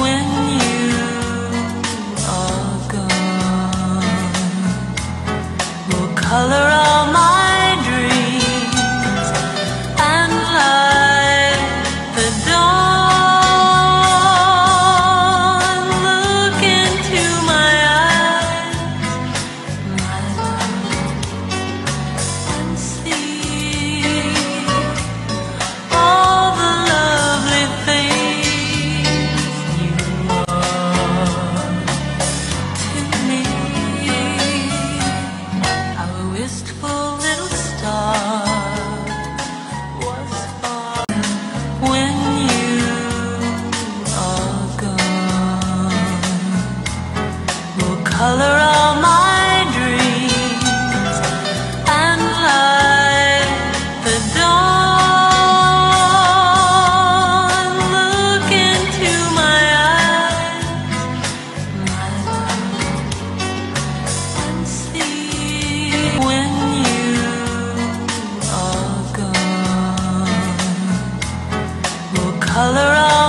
when you are gone. Color wistful little star was far when you are gone. Will color all my color of